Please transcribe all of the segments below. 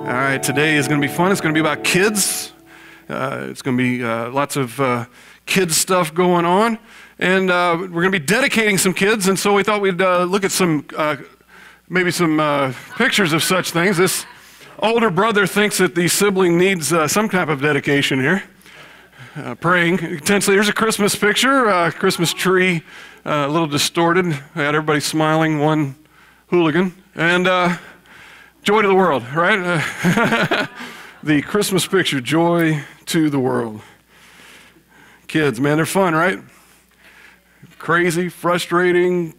All right, today is going to be fun. It's going to be about kids. Uh, it's going to be uh, lots of uh, kids stuff going on. And uh, we're going to be dedicating some kids, and so we thought we'd uh, look at some, uh, maybe some pictures of such things. This older brother thinks that the sibling needs some type of dedication here. praying intensely. Here's a Christmas picture, Christmas tree, a little distorted. I Had everybody smiling, one hooligan. And Joy to the world, right? the Christmas picture, joy to the world. Kids, man, they're fun, right? Crazy, frustrating,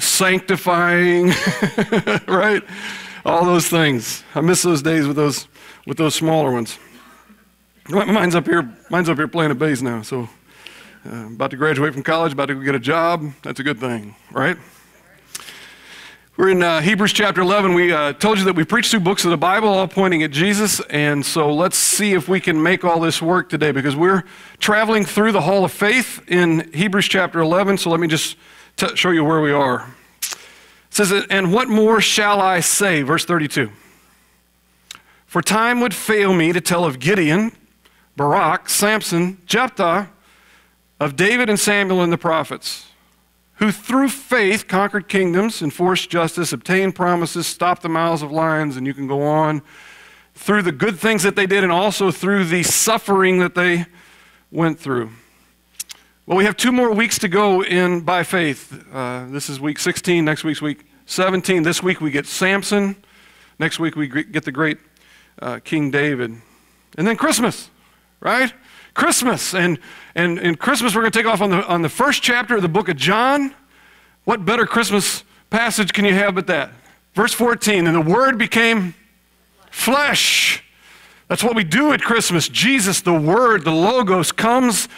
sanctifying, right? All those things. I miss those days with those with those smaller ones. Mine's up here. Mine's up here playing a bass now. So, uh, about to graduate from college, about to get a job. That's a good thing, right? We're in uh, Hebrews chapter 11. We uh, told you that we preach two books of the Bible, all pointing at Jesus. And so let's see if we can make all this work today because we're traveling through the Hall of Faith in Hebrews chapter 11. So let me just show you where we are. It says, And what more shall I say? Verse 32. For time would fail me to tell of Gideon, Barak, Samson, Jephthah, of David and Samuel and the prophets who through faith conquered kingdoms, enforced justice, obtained promises, stopped the mouths of lions, and you can go on through the good things that they did and also through the suffering that they went through. Well, we have two more weeks to go in by faith. Uh, this is week 16, next week's week 17. This week we get Samson. Next week we get the great uh, King David. And then Christmas, right? Christmas. And, and, and Christmas, we're going to take off on the, on the first chapter of the book of John. What better Christmas passage can you have but that? Verse 14, and the Word became flesh. That's what we do at Christmas. Jesus, the Word, the Logos, comes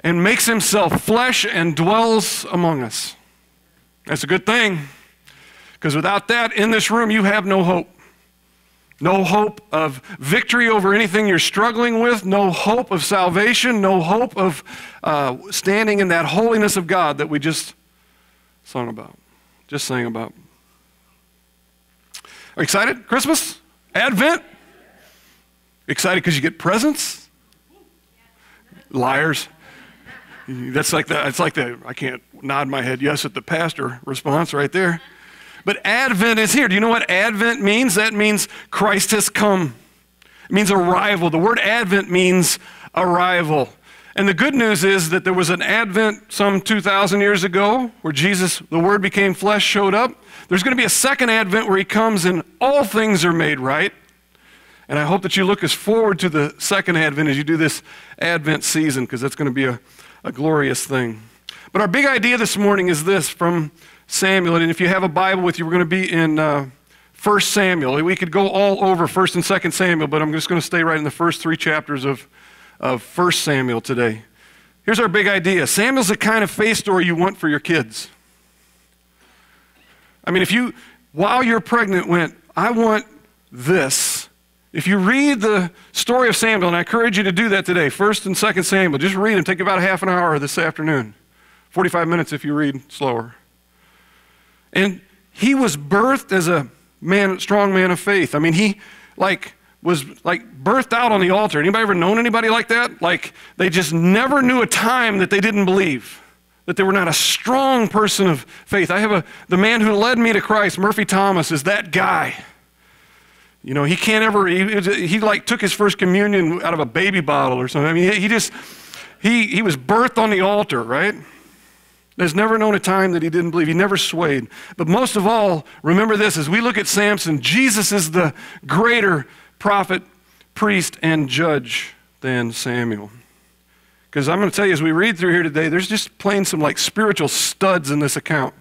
and makes himself flesh and dwells among us. That's a good thing. Because without that, in this room, you have no hope. No hope of victory over anything you're struggling with, no hope of salvation, no hope of uh, standing in that holiness of God that we just sung about, just sang about. Are you excited? Christmas? Advent? Excited because you get presents? Liars. That's like the, it's like the, I can't nod my head yes at the pastor response right there. But Advent is here. Do you know what Advent means? That means Christ has come. It means arrival. The word Advent means arrival. And the good news is that there was an Advent some 2,000 years ago where Jesus, the Word became flesh, showed up. There's going to be a second Advent where He comes and all things are made right. And I hope that you look as forward to the second Advent as you do this Advent season because that's going to be a, a glorious thing. But our big idea this morning is this from Samuel. And if you have a Bible with you, we're going to be in uh, 1 Samuel. We could go all over 1st and 2nd Samuel, but I'm just going to stay right in the first three chapters of, of 1 Samuel today. Here's our big idea Samuel's the kind of faith story you want for your kids. I mean, if you, while you're pregnant, went, I want this. If you read the story of Samuel, and I encourage you to do that today, 1st and 2nd Samuel, just read them. Take about a half an hour this afternoon. 45 minutes if you read slower. And he was birthed as a man, strong man of faith. I mean, he like was like birthed out on the altar. Anybody ever known anybody like that? Like they just never knew a time that they didn't believe. That they were not a strong person of faith. I have a the man who led me to Christ, Murphy Thomas, is that guy. You know, he can't ever he, he like took his first communion out of a baby bottle or something. I mean, he just he he was birthed on the altar, right? There's never known a time that he didn't believe. He never swayed. But most of all, remember this as we look at Samson, Jesus is the greater prophet, priest, and judge than Samuel. Because I'm going to tell you, as we read through here today, there's just plain some like spiritual studs in this account.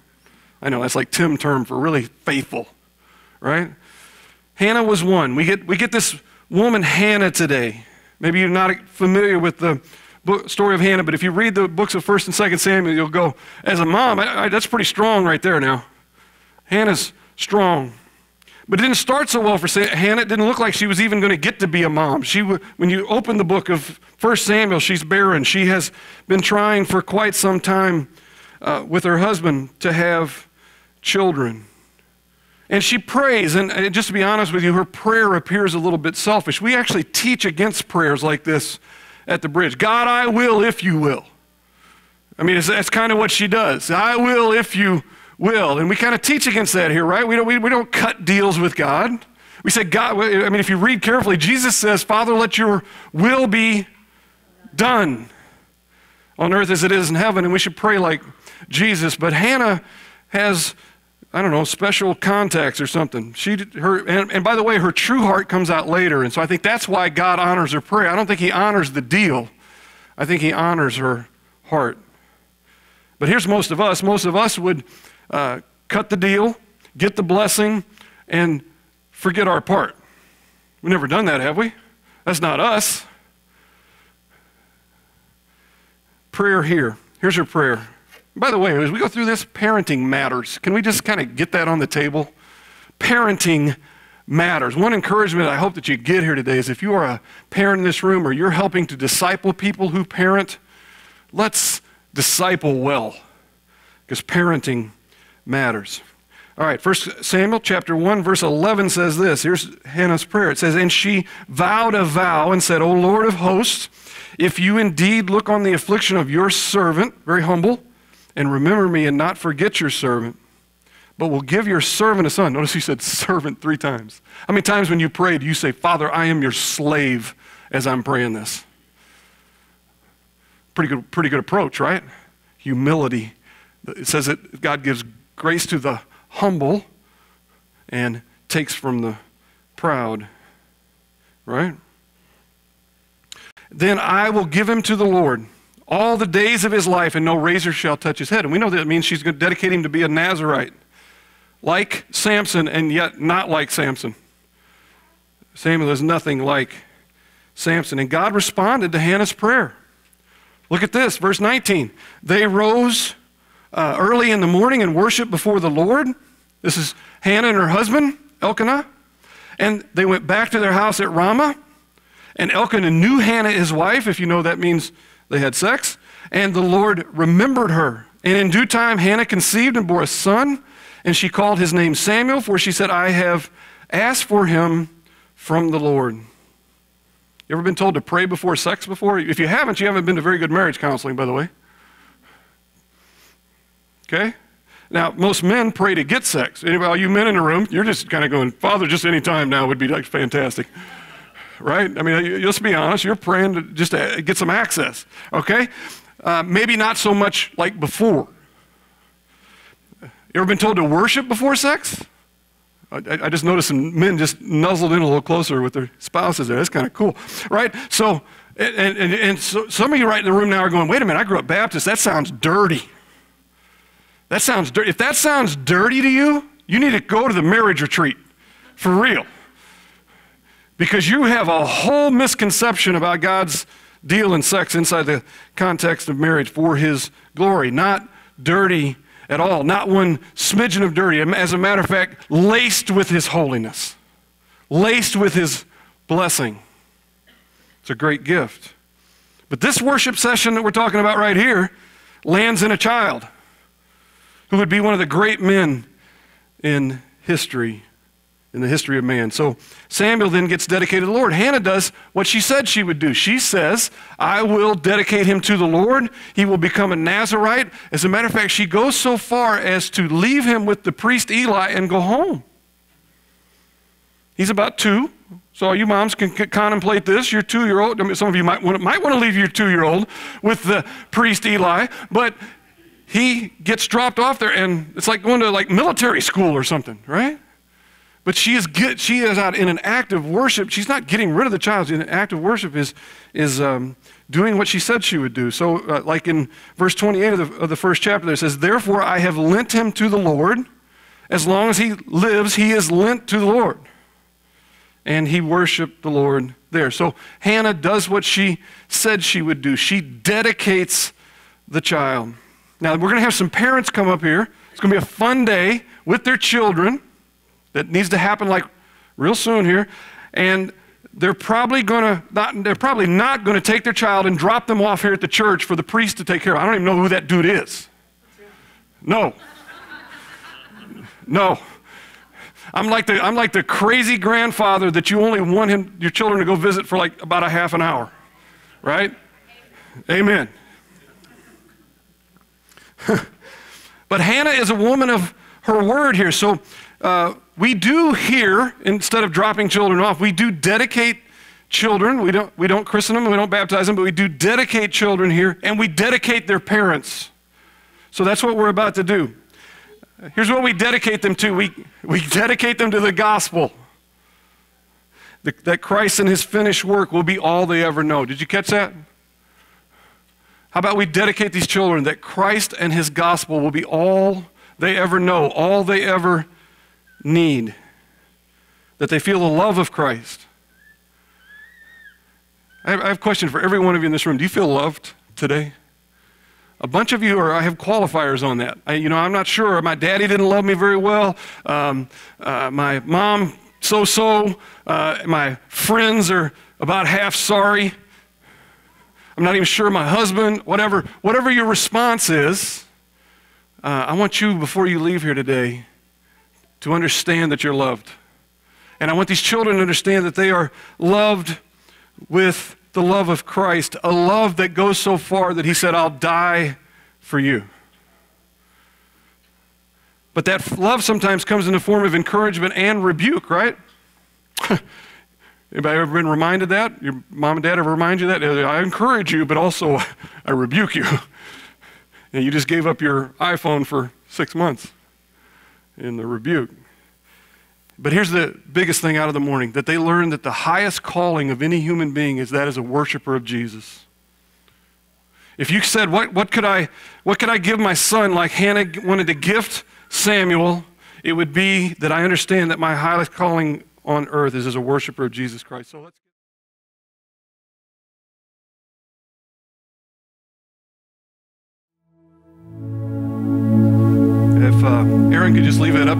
I know that's like Tim term for really faithful, right? Hannah was one. We get, we get this woman, Hannah, today. Maybe you're not familiar with the book, story of Hannah, but if you read the books of 1st and 2nd Samuel, you'll go, as a mom, I, I, that's pretty strong right there now. Hannah's strong. But it didn't start so well for Hannah. It didn't look like she was even going to get to be a mom. She, when you open the book of 1 Samuel, she's barren. She has been trying for quite some time uh, with her husband to have children. And she prays, and just to be honest with you, her prayer appears a little bit selfish. We actually teach against prayers like this at the bridge God, I will if you will. I mean, that's kind of what she does. I will if you will. And we kind of teach against that here, right? We don't, we, we don't cut deals with God. We say, God, I mean, if you read carefully, Jesus says, Father, let your will be done on earth as it is in heaven. And we should pray like Jesus. But Hannah has, I don't know, special contacts or something. She, her, and, and by the way, her true heart comes out later. And so I think that's why God honors her prayer. I don't think he honors the deal, I think he honors her heart. But here's most of us most of us would uh, cut the deal, get the blessing, and forget our part. We've never done that, have we? That's not us. Prayer here. Here's your prayer. By the way, as we go through this, parenting matters. Can we just kind of get that on the table? Parenting matters. One encouragement I hope that you get here today is if you are a parent in this room or you're helping to disciple people who parent, let's disciple well because parenting matters. All right, First Samuel chapter 1, verse 11 says this. Here's Hannah's prayer. It says, And she vowed a vow and said, O Lord of hosts, if you indeed look on the affliction of your servant, very humble, and remember me and not forget your servant, but will give your servant a son. Notice he said servant three times. How many times when you prayed, you say, Father, I am your slave as I'm praying this? Pretty good, pretty good approach, right? Humility. It says that God gives grace to the humble and takes from the proud. Right? Then I will give him to the Lord all the days of his life, and no razor shall touch his head. And we know that means she's going to dedicate him to be a Nazarite, like Samson, and yet not like Samson. Samuel is nothing like Samson. And God responded to Hannah's prayer. Look at this, verse 19. They rose uh, early in the morning and worshiped before the Lord. This is Hannah and her husband, Elkanah. And they went back to their house at Ramah. And Elkanah knew Hannah, his wife, if you know that means they had sex. And the Lord remembered her. And in due time, Hannah conceived and bore a son. And she called his name Samuel, for she said, I have asked for him from the Lord. You ever been told to pray before sex before? If you haven't, you haven't been to very good marriage counseling, by the way. Okay? Now, most men pray to get sex. Anybody, all you men in the room, you're just kind of going, Father, just any time now would be like fantastic. Right? I mean, let's be honest, you're praying to just to get some access. Okay? Uh, maybe not so much like before. You ever been told to worship before sex? I, I just noticed some men just nuzzled in a little closer with their spouses there. That's kind of cool. Right? So, and, and, and so some of you right in the room now are going, wait a minute, I grew up Baptist. That sounds dirty. That sounds dirty. If that sounds dirty to you, you need to go to the marriage retreat for real. Because you have a whole misconception about God's deal in sex inside the context of marriage for his glory. Not dirty at all, not one smidgen of dirty. As a matter of fact, laced with his holiness, laced with his blessing. It's a great gift. But this worship session that we're talking about right here lands in a child who would be one of the great men in history, in the history of man. So Samuel then gets dedicated to the Lord. Hannah does what she said she would do. She says, I will dedicate him to the Lord. He will become a Nazarite. As a matter of fact, she goes so far as to leave him with the priest Eli and go home. He's about two. So you moms can contemplate this. Your two-year-old, I mean, some of you might want, might want to leave your two-year-old with the priest Eli, but he gets dropped off there, and it's like going to like military school or something, right? But she is get, she is out in an act of worship. She's not getting rid of the child. In an act of worship is is um, doing what she said she would do. So, uh, like in verse 28 of the, of the first chapter, there says, "Therefore I have lent him to the Lord. As long as he lives, he is lent to the Lord." And he worshiped the Lord there. So Hannah does what she said she would do. She dedicates the child. Now, we're going to have some parents come up here. It's going to be a fun day with their children. That needs to happen like real soon here. And they're probably going to not, they're probably not going to take their child and drop them off here at the church for the priest to take care of. I don't even know who that dude is. No. No. I'm like the, I'm like the crazy grandfather that you only want him, your children to go visit for like about a half an hour, right? Amen. but Hannah is a woman of her word here. So uh, we do here, instead of dropping children off, we do dedicate children. We don't, we don't christen them, we don't baptize them, but we do dedicate children here, and we dedicate their parents. So that's what we're about to do. Here's what we dedicate them to we, we dedicate them to the gospel. The, that Christ and his finished work will be all they ever know. Did you catch that? How about we dedicate these children that Christ and his gospel will be all they ever know, all they ever need? That they feel the love of Christ. I have, a question for every one of you in this room. Do you feel loved today? A bunch of you are, I have qualifiers on that. I, you know, I'm not sure. My daddy didn't love me very well. Um, uh, my mom, so so. Uh, my friends are about half sorry. I'm not even sure my husband, whatever, whatever your response is, uh, I want you, before you leave here today, to understand that you're loved. And I want these children to understand that they are loved with the love of Christ, a love that goes so far that he said, I'll die for you. But that love sometimes comes in the form of encouragement and rebuke, right? Anybody ever been reminded that? Your mom and dad ever remind you that? I encourage you, but also I rebuke you. and you just gave up your iPhone for six months in the rebuke. But here's the biggest thing out of the morning that they learned that the highest calling of any human being is that as a worshiper of Jesus. If you said, what, what, could I, what could I give my son like Hannah wanted to gift Samuel? It would be that I understand that my highest calling on earth is as a worshiper of Jesus Christ. So let's Uh, Aaron could just leave it up,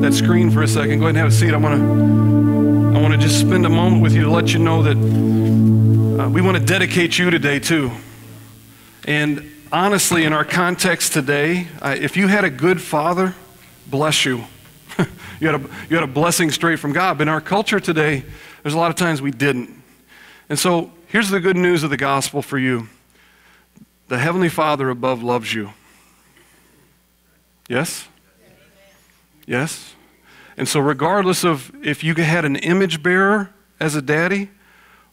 that screen for a second, go ahead and have a seat. I want to, I want to just spend a moment with you to let you know that uh, we want to dedicate you today too. And honestly, in our context today, uh, if you had a good father, bless you. you, had a, you had a blessing straight from God. But in our culture today, there's a lot of times we didn't. And so here's the good news of the gospel for you the Heavenly Father above loves you. Yes? Yes? And so, regardless of if you had an image bearer as a daddy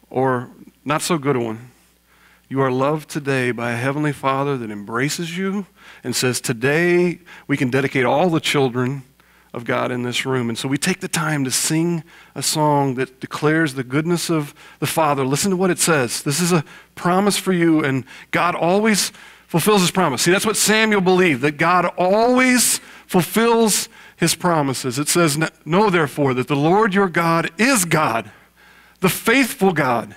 or not so good a one, you are loved today by a Heavenly Father that embraces you and says, Today we can dedicate all the children of God in this room. And so we take the time to sing a song that declares the goodness of the Father. Listen to what it says. This is a promise for you, and God always fulfills his promise. See, that's what Samuel believed, that God always fulfills his promises. It says, Know therefore that the Lord your God is God, the faithful God.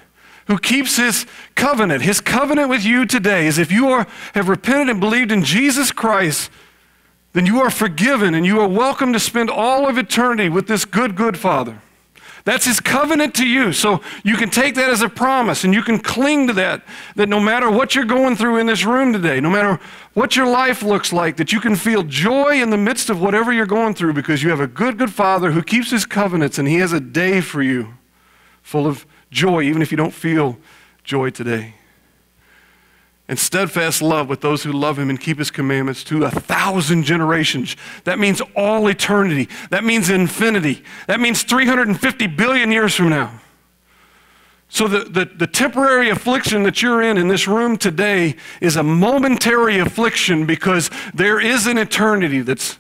Who keeps his covenant? His covenant with you today is if you are, have repented and believed in Jesus Christ, then you are forgiven and you are welcome to spend all of eternity with this good, good Father. That's his covenant to you. So you can take that as a promise and you can cling to that. That no matter what you're going through in this room today, no matter what your life looks like, that you can feel joy in the midst of whatever you're going through because you have a good, good Father who keeps his covenants and he has a day for you full of joy, even if you don't feel joy today and steadfast love with those who love him and keep his commandments to a thousand generations. That means all eternity. That means infinity. That means 350 billion years from now. So, the, the, the, temporary affliction that you're in in this room today is a momentary affliction because there is an eternity that's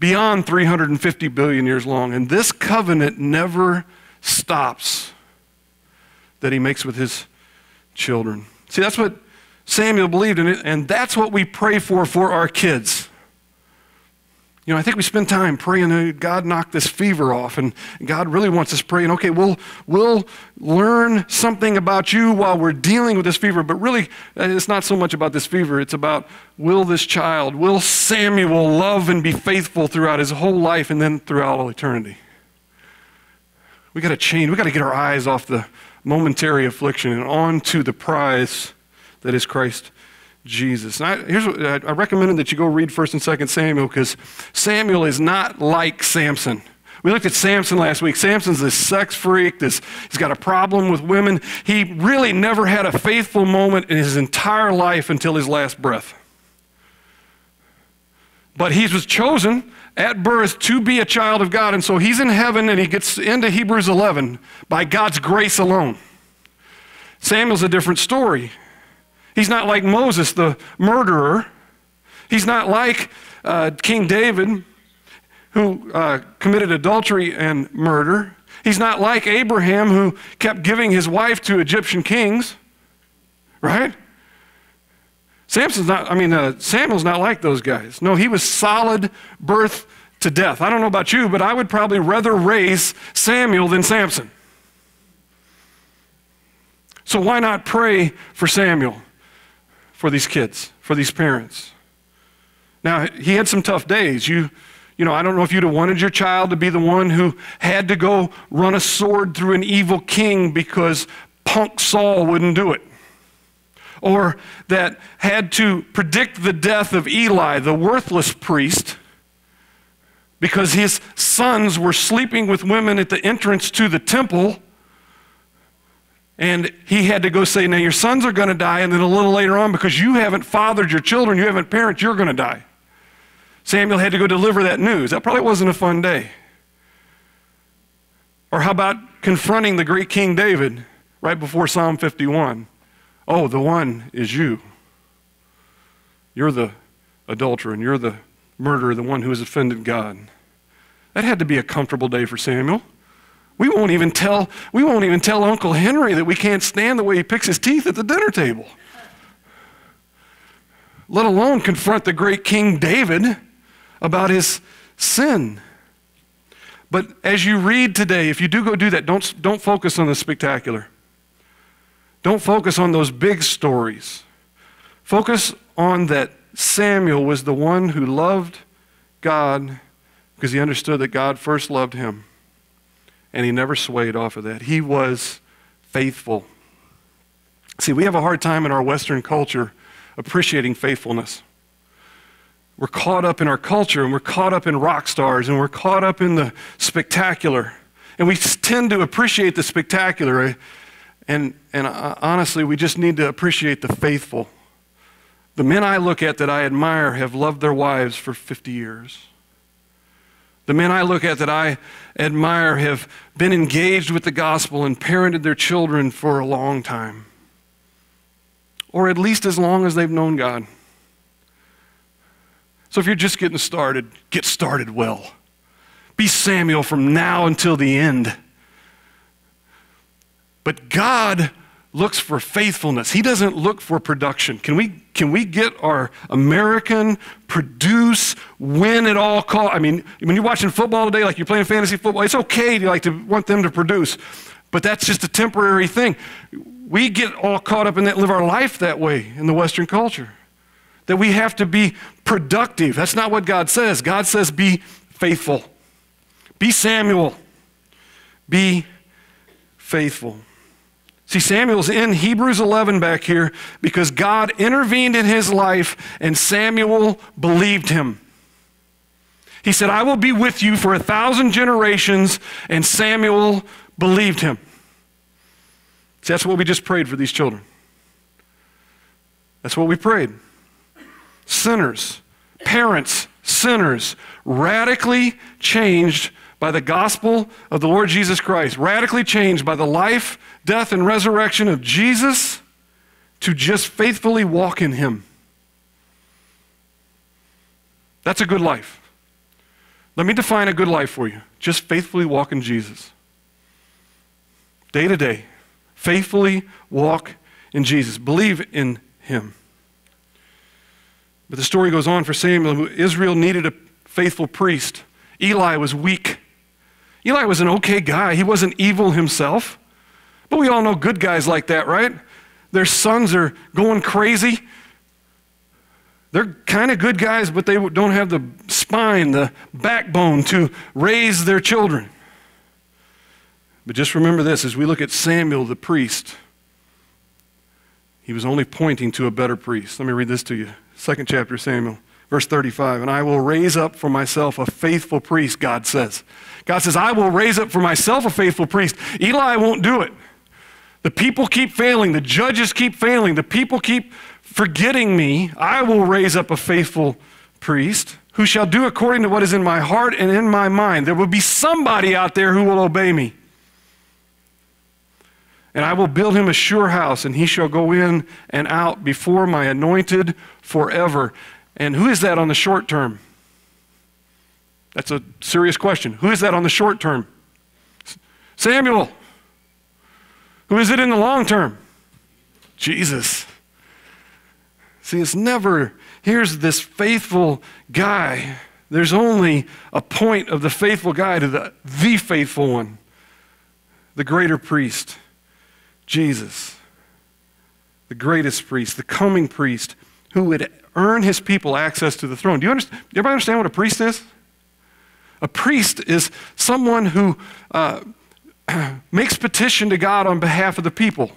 beyond 350 billion years long. And this covenant never stops that he makes with his children. See, that's what Samuel believed in it, and that's what we pray for for our kids. You know, I think we spend time praying, God knock this fever off, and God really wants us praying, okay, we'll, we'll learn something about you while we're dealing with this fever, but really, uh, it's not so much about this fever. It's about will this child, will Samuel love and be faithful throughout his whole life and then throughout all eternity? We got to change. We got to get our eyes off the momentary affliction and on to the prize that is Christ Jesus. And I, here's what, I recommended that you go read 1st and 2nd Samuel because Samuel is not like Samson. We looked at Samson last week. Samson's this sex freak, this, he's got a problem with women. He really never had a faithful moment in his entire life until his last breath. But he was chosen at birth to be a child of God, and so he's in heaven and he gets into Hebrews 11 by God's grace alone. Samuel's a different story. He's not like Moses, the murderer. He's not like uh, King David, who uh, committed adultery and murder. He's not like Abraham, who kept giving his wife to Egyptian kings, right? Samson's not, I mean, uh, Samuel's not like those guys. No, he was solid birth to death. I don't know about you, but I would probably rather raise Samuel than Samson. So why not pray for Samuel, for these kids, for these parents? Now, he had some tough days. You, you know, I don't know if you'd have wanted your child to be the one who had to go run a sword through an evil king because punk Saul wouldn't do it. Or that had to predict the death of Eli, the worthless priest, because his sons were sleeping with women at the entrance to the temple and he had to go say, Now your sons are going to die, and then a little later on, because you haven't fathered your children, you haven't parented, you're going to die. Samuel had to go deliver that news. That probably wasn't a fun day. Or how about confronting the great King David right before Psalm 51? Oh, the one is you. You're the adulterer, and you're the murderer, the one who has offended God. That had to be a comfortable day for Samuel. We won't even tell, we won't even tell Uncle Henry that we can't stand the way he picks his teeth at the dinner table. Let alone confront the great King David about his sin. But as you read today, if you do go do that, don't, don't focus on the spectacular. Don't focus on those big stories. Focus on that Samuel was the one who loved God because he understood that God first loved him and he never swayed off of that. He was faithful. See, we have a hard time in our Western culture appreciating faithfulness. We're caught up in our culture and we're caught up in rock stars and we're caught up in the spectacular. And we tend to appreciate the spectacular. And, and uh, honestly, we just need to appreciate the faithful. The men I look at that I admire have loved their wives for 50 years. The men I look at that I admire have been engaged with the gospel and parented their children for a long time, or at least as long as they've known God. So if you're just getting started, get started well. Be Samuel from now until the end. But God looks for faithfulness. He doesn't look for production. Can we, can we get our American produce, win at all costs? I mean, when you're watching football today, like you're playing fantasy football, it's okay to like to want them to produce, but that's just a temporary thing. We get all caught up in that, live our life that way in the Western culture. That we have to be productive. That's not what God says. God says, be faithful. Be Samuel. Be faithful. See, Samuel's in Hebrews 11 back here because God intervened in his life and Samuel believed him. He said, I will be with you for a thousand generations, and Samuel believed him. See, that's what we just prayed for these children. That's what we prayed. Sinners, parents, sinners, radically changed by the gospel of the Lord Jesus Christ, radically changed by the life, death, and resurrection of Jesus to just faithfully walk in Him. That's a good life. Let me define a good life for you. Just faithfully walk in Jesus. Day to day, faithfully walk in Jesus. Believe in Him. But the story goes on for Samuel. Israel needed a faithful priest. Eli was weak. Eli was an okay guy. He wasn't evil himself. But we all know good guys like that, right? Their sons are going crazy. They're kind of good guys, but they don't have the spine, the backbone to raise their children. But just remember this as we look at Samuel the priest, he was only pointing to a better priest. Let me read this to you. Second chapter Samuel. Verse 35, and I will raise up for myself a faithful priest, God says. God says, I will raise up for myself a faithful priest. Eli won't do it. The people keep failing. The judges keep failing. The people keep forgetting me. I will raise up a faithful priest who shall do according to what is in my heart and in my mind. There will be somebody out there who will obey me. And I will build him a sure house, and he shall go in and out before my anointed forever. And who is that on the short term? That's a serious question. Who is that on the short term? Samuel. Who is it in the long term? Jesus. See, it's never, here's this faithful guy. There's only a point of the faithful guy to the, the faithful one, the greater priest, Jesus, the greatest priest, the coming priest who would earn his people access to the throne. Do you understand? Everybody understand what a priest is? A priest is someone who uh, makes petition to God on behalf of the people.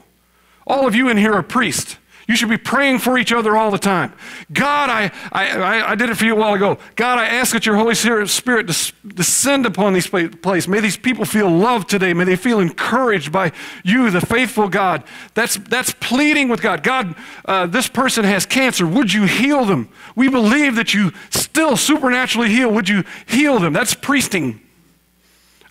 All of you in here are priests. You should be praying for each other all the time. God, I, I, I did it for you a while ago. God, I ask that your Holy Spirit descend upon these place. May these people feel loved today. May they feel encouraged by you, the faithful God. That's, that's pleading with God. God, uh, this person has cancer. Would you heal them? We believe that you still supernaturally heal. Would you heal them? That's priesting.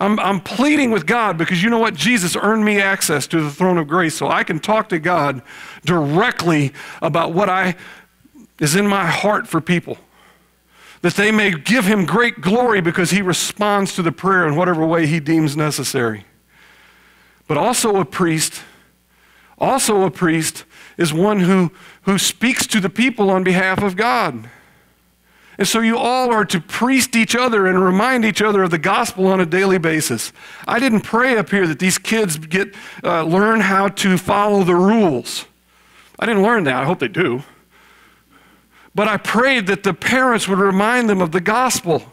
I'm, I'm pleading with God because you know what? Jesus earned me access to the throne of grace so I can talk to God directly about what I is in my heart for people. That they may give him great glory because he responds to the prayer in whatever way he deems necessary. But also a priest, also a priest is one who, who speaks to the people on behalf of God. And so you all are to priest each other and remind each other of the gospel on a daily basis. I didn't pray up here that these kids get uh, learn how to follow the rules. I didn't learn that. I hope they do. But I prayed that the parents would remind them of the gospel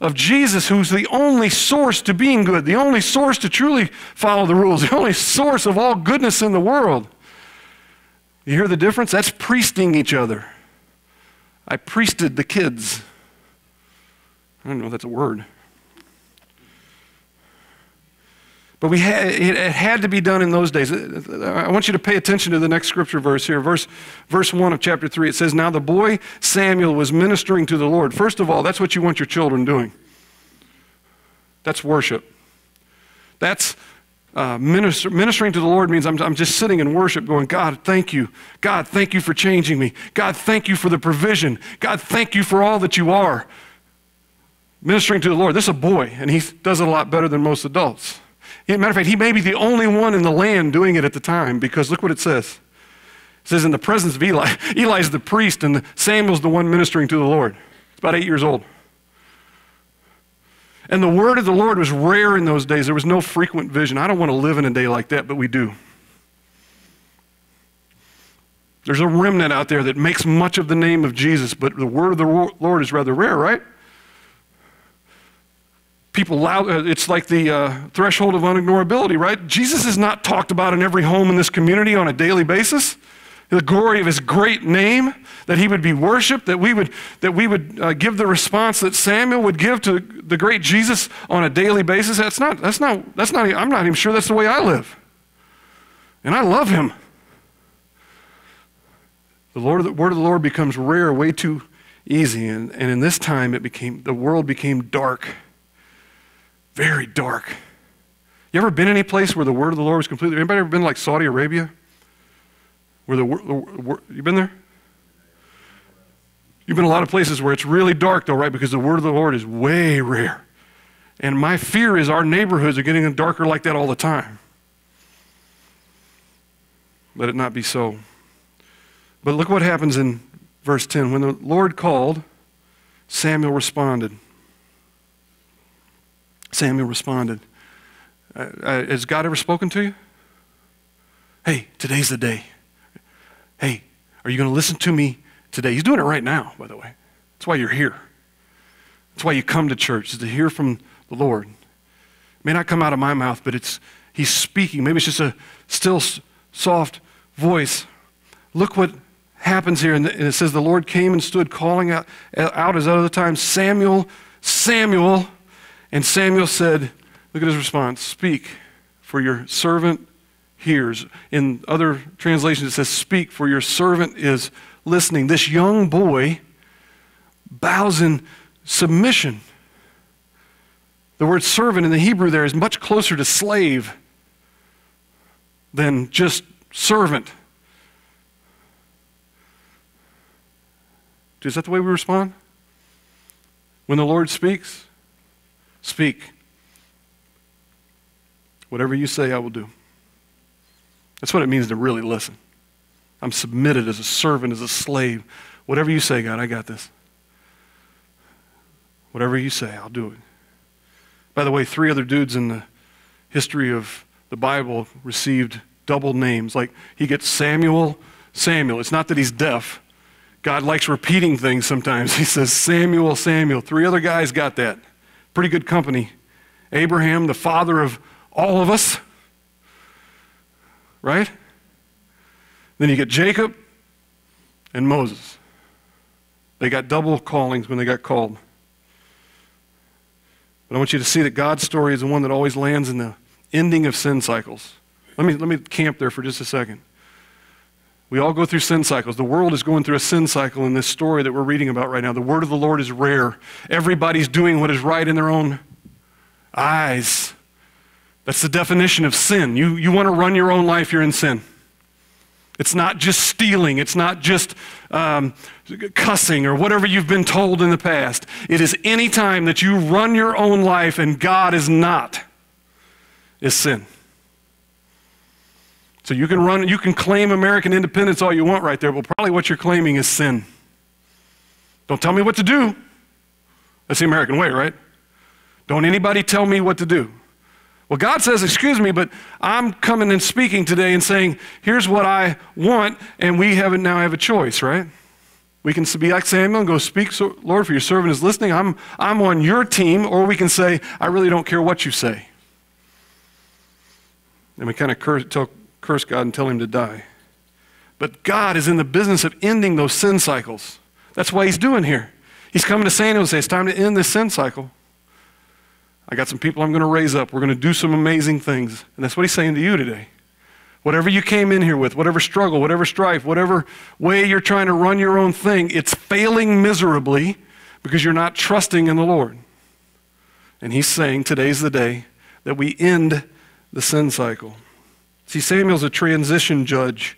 of Jesus, who's the only source to being good, the only source to truly follow the rules, the only source of all goodness in the world. You hear the difference? That's priesting each other. I priested the kids. I don't know if that's a word. But we had, it had to be done in those days. I want you to pay attention to the next scripture verse here. Verse, verse 1 of chapter 3. It says, Now the boy Samuel was ministering to the Lord. First of all, that's what you want your children doing. That's worship. That's uh, minister, ministering to the Lord means I'm, I'm just sitting in worship going, God, thank you. God, thank you for changing me. God, thank you for the provision. God, thank you for all that you are. Ministering to the Lord. This is a boy, and he does it a lot better than most adults. matter of fact, he may be the only one in the land doing it at the time because look what it says. It says, in the presence of Eli, Eli's the priest, and Samuel's the one ministering to the Lord. He's about eight years old. And the word of the Lord was rare in those days. There was no frequent vision. I don't want to live in a day like that, but we do. There's a remnant out there that makes much of the name of Jesus, but the word of the Lord is rather rare, right? People loud, uh, it's like the uh, threshold of unignorability, right? Jesus is not talked about in every home in this community on a daily basis the glory of his great name, that he would be worshiped, that we would, that we would uh, give the response that Samuel would give to the great Jesus on a daily basis. That's not, that's not, that's not, I'm not even sure that's the way I live. And I love him. The, Lord, the word of the Lord becomes rare way too easy. And, and in this time, it became, the world became dark, very dark. You ever been any place where the word of the Lord was completely, anybody ever been like Saudi Arabia? Where the, you been there? You've been a lot of places where it's really dark, though, right? Because the word of the Lord is way rare. And my fear is our neighborhoods are getting darker like that all the time. Let it not be so. But look what happens in verse 10. When the Lord called, Samuel responded. Samuel responded. Uh, uh, has God ever spoken to you? Hey, today's the day. Hey, are you going to listen to me today? He's doing it right now, by the way. That's why you're here. That's why you come to church, is to hear from the Lord. It may not come out of my mouth, but it's He's speaking. Maybe it's just a still, soft voice. Look what happens here. And it says, The Lord came and stood calling out, out as other times, Samuel, Samuel. And Samuel said, Look at his response Speak, for your servant hears. In other translations, it says, Speak, for your servant is listening. This young boy bows in submission. The word servant in the Hebrew there is much closer to slave than just servant. Is that the way we respond? When the Lord speaks, speak. Whatever you say, I will do. That's what it means to really listen. I'm submitted as a servant, as a slave. Whatever you say, God, I got this. Whatever you say, I'll do it. By the way, three other dudes in the history of the Bible received double names. Like he gets Samuel, Samuel. It's not that he's deaf. God likes repeating things sometimes. He says, Samuel, Samuel. Three other guys got that. Pretty good company. Abraham, the father of all of us, right? Then you get Jacob and Moses. They got double callings when they got called. But I want you to see that God's story is the one that always lands in the ending of sin cycles. Let me, let me camp there for just a second. We all go through sin cycles. The world is going through a sin cycle in this story that we're reading about right now. The word of the Lord is rare. Everybody's doing what is right in their own eyes. That's the definition of sin. You, you want to run your own life, you're in sin. It's not just stealing, it's not just um, cussing or whatever you've been told in the past. It is any time that you run your own life and God is not, is sin. So you can run, you can claim American independence all you want right there, but probably what you're claiming is sin. Don't tell me what to do. That's the American way, right? Don't anybody tell me what to do. Well, God says, excuse me, but I'm coming and speaking today and saying, here's what I want, and we have now have a choice, right? We can be like Samuel and go, speak, Lord, for your servant is listening. I'm, I'm on your team. Or we can say, I really don't care what you say. And we kind of curse, tell, curse God and tell him to die. But God is in the business of ending those sin cycles. That's why he's doing here. He's coming to Samuel and say, it's time to end this sin cycle. I got some people I'm going to raise up. We're going to do some amazing things. And that's what he's saying to you today. Whatever you came in here with, whatever struggle, whatever strife, whatever way you're trying to run your own thing, it's failing miserably because you're not trusting in the Lord. And he's saying today's the day that we end the sin cycle. See, Samuel's a transition judge.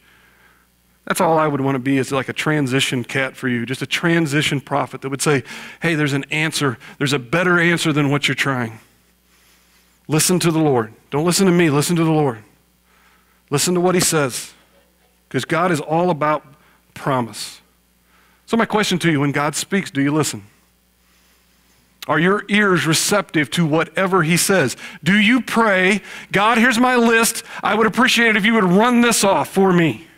That's all I would want to be is like a transition cat for you, just a transition prophet that would say, hey, there's an answer. There's a better answer than what you're trying. Listen to the Lord. Don't listen to me, listen to the Lord. Listen to what he says. Because God is all about promise. So, my question to you when God speaks, do you listen? Are your ears receptive to whatever he says? Do you pray, God, here's my list. I would appreciate it if you would run this off for me.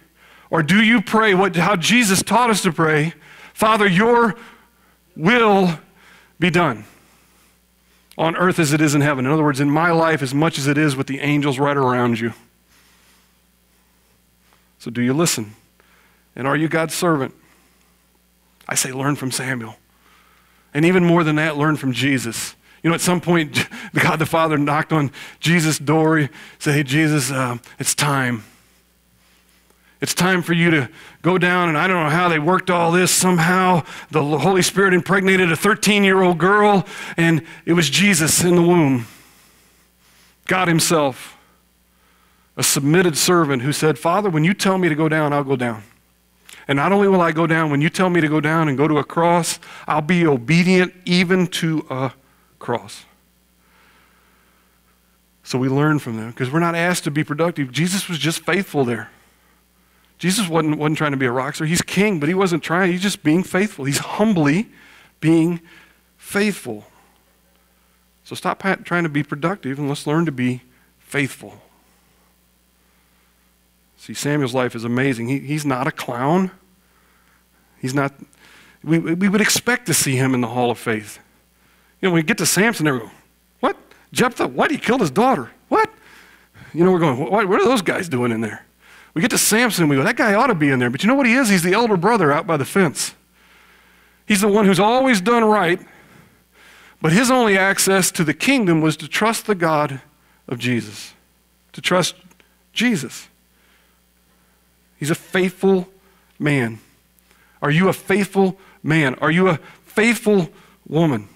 Or do you pray what, how Jesus taught us to pray, Father, your will be done on earth as it is in heaven. In other words, in my life as much as it is with the angels right around you. So do you listen? And are you God's servant? I say, learn from Samuel. And even more than that, learn from Jesus. You know, at some point, God the Father knocked on Jesus' door. He said, Hey, Jesus, uh, it's time. It's time for you to go down, and I don't know how they worked all this. Somehow the Holy Spirit impregnated a 13 year old girl, and it was Jesus in the womb. God Himself, a submitted servant who said, Father, when you tell me to go down, I'll go down. And not only will I go down, when you tell me to go down and go to a cross, I'll be obedient even to a cross. So we learn from them because we're not asked to be productive. Jesus was just faithful there. Jesus wasn't, wasn't trying to be a rock star. He's king, but he wasn't trying. He's just being faithful. He's humbly being faithful. So stop trying to be productive and let's learn to be faithful. See, Samuel's life is amazing. He, he's not a clown. He's not, we, we would expect to see him in the hall of faith. You know, when we get to Samson, they go, what? Jephthah, what? He killed his daughter. What? You know, we're going, what, what are those guys doing in there? We get to Samson, we go, that guy ought to be in there. But you know what he is? He's the elder brother out by the fence. He's the one who's always done right, but his only access to the kingdom was to trust the God of Jesus, to trust Jesus. He's a faithful man. Are you a faithful man? Are you a faithful woman?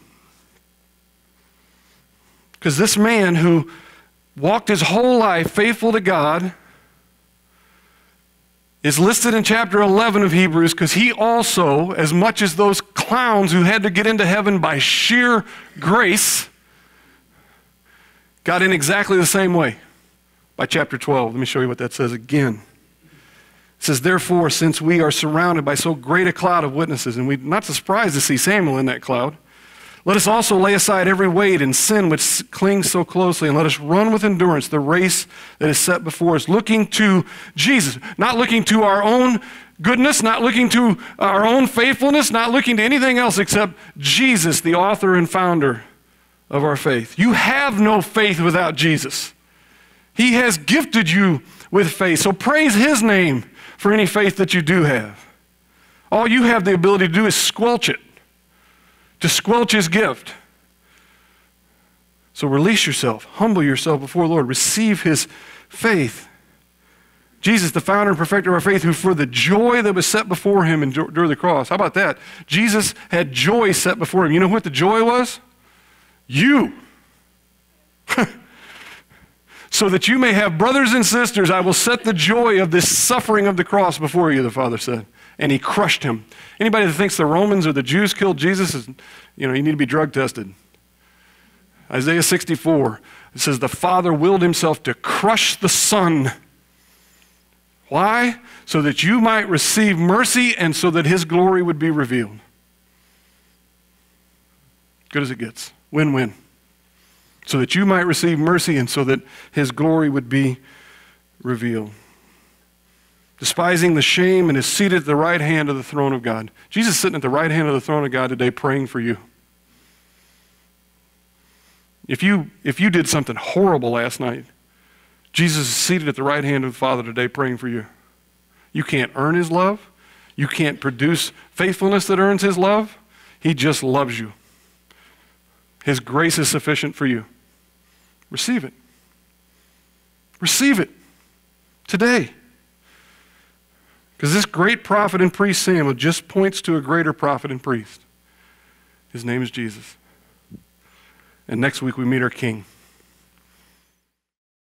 Because this man who walked his whole life faithful to God is listed in chapter 11 of Hebrews because he also, as much as those clowns who had to get into heaven by sheer grace, got in exactly the same way by chapter 12. Let me show you what that says again. It says, Therefore, since we are surrounded by so great a cloud of witnesses, and we're not surprised to see Samuel in that cloud, let us also lay aside every weight and sin which clings so closely, and let us run with endurance the race that is set before us, looking to Jesus, not looking to our own goodness, not looking to our own faithfulness, not looking to anything else except Jesus, the author and founder of our faith. You have no faith without Jesus. He has gifted you with faith. So praise His name for any faith that you do have. All you have the ability to do is squelch it to squelch his gift. So release yourself, humble yourself before the Lord, receive his faith. Jesus, the founder and perfecter of our faith, who for the joy that was set before him endured the cross. How about that? Jesus had joy set before him. You know what the joy was? You. so that you may have brothers and sisters, I will set the joy of this suffering of the cross before you, the Father said and he crushed him. Anybody that thinks the Romans or the Jews killed Jesus is, you know, you need to be drug tested. Isaiah 64, it says, The Father willed himself to crush the Son. Why? So that you might receive mercy and so that his glory would be revealed. Good as it gets. Win win. So that you might receive mercy and so that his glory would be revealed despising the shame, and is seated at the right hand of the throne of God. Jesus is sitting at the right hand of the throne of God today praying for you. If you, if you did something horrible last night, Jesus is seated at the right hand of the Father today praying for you. You can't earn his love. You can't produce faithfulness that earns his love. He just loves you. His grace is sufficient for you. Receive it. Receive it today. Because this great prophet and priest Samuel just points to a greater prophet and priest. His name is Jesus. And next week we meet our king.